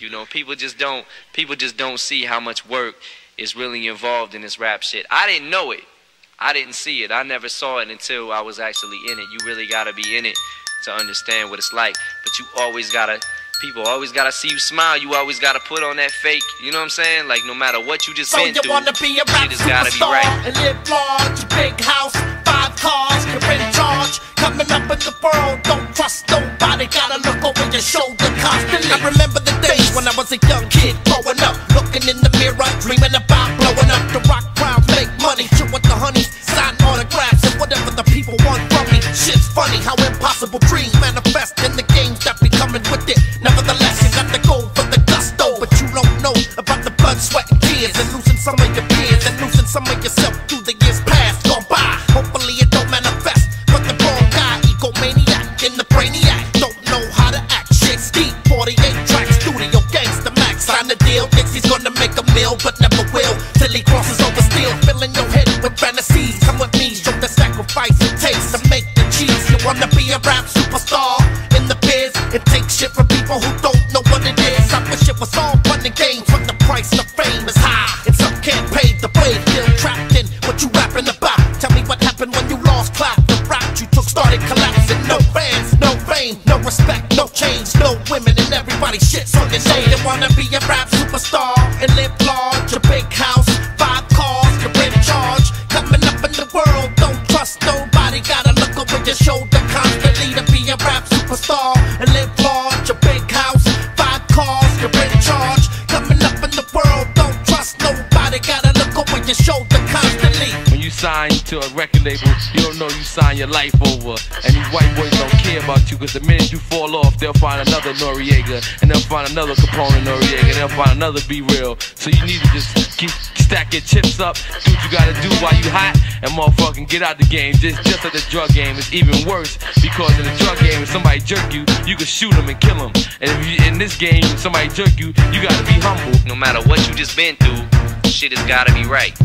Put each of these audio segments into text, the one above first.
You know, people just don't people just don't see how much work is really involved in this rap shit. I didn't know it. I didn't see it. I never saw it until I was actually in it. You really gotta be in it to understand what it's like. But you always gotta people always gotta see you smile. You always gotta put on that fake. You know what I'm saying? Like no matter what you just so been you through, wanna be a rap shit has gotta be right. and live large, big house, five cars, you're in charge. Coming up in the world, how impossible dreams manifest in the games that be coming with it. Nevertheless, you got to go for the gusto, but you don't know about the blood, sweat, and tears, and losing some of your peers, and losing some of yourself through the years past gone by. Hopefully it don't manifest, but the wrong guy, egomaniac in the brainiac, don't know how to act. Shit's deep, 48 tracks, studio gangsta max, sign the deal. Thinks he's gonna make a meal, but never will till he crosses over steel, filling your head with fantasies. A rap superstar in the biz? It takes shit from people who don't know what it is. I wish it was all fun and games, but the price of fame is high, and some can't pay the way. Still trapped in what you rapping about. Tell me what happened when you lost clap. The route you took started collapsing. No fans, no fame, no respect, no change, no women, and everybody shits on your name. They wanna be a rap superstar constantly. When you sign to a record label, you don't know you sign your life over. And these white boys don't care about you, cause the minute you fall off, they'll find another Noreaga, and they'll find another Capone Noreaga, and they'll find another B-Real. So you need to just keep, stack your chips up, do what you gotta do while you hot, and motherfucking get out the game. Just, just like the drug game, it's even worse, because in the drug game, if somebody jerk you, you can shoot them and kill them. And if you, in this game, if somebody jerk you, you gotta be humble. No matter what you just been through, shit has gotta be right.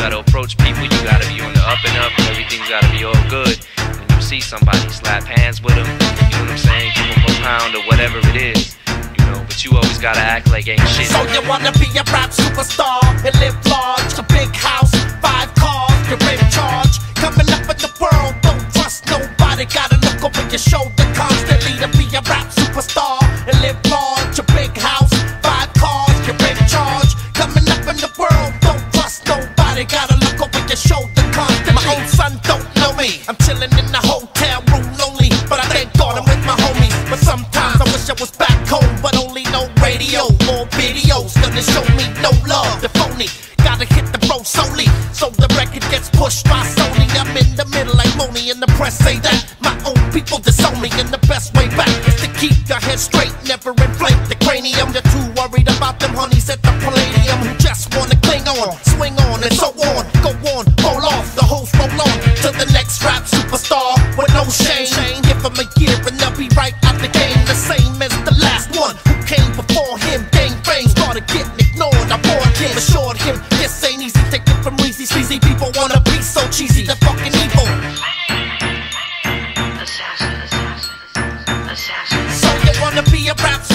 Gotta approach people, you gotta be on the up and up, everything's gotta be all good. When you see somebody, slap hands with them, you know what I'm saying? Give them a pound or whatever it is, you know, but you always gotta act like ain't shit. So you wanna be a rap superstar and live large, a big house, five cars, you're Press say that my own people disown me, and the best way back is to keep your head straight, never inflate the cranium. You're too worried about them honeys at the Palladium who just wanna cling on, swing on, and so on. Go on, roll off, the hoes roll on to the next rap superstar with no shame. Give him a year and they'll be right out the game, the same as the last one who came before him. Gang fame started getting ignored. I warned him, assured him this ain't easy. Take it from Reezy, sleazy people wanna be so cheesy, they're fucking evil. Wanna be a rap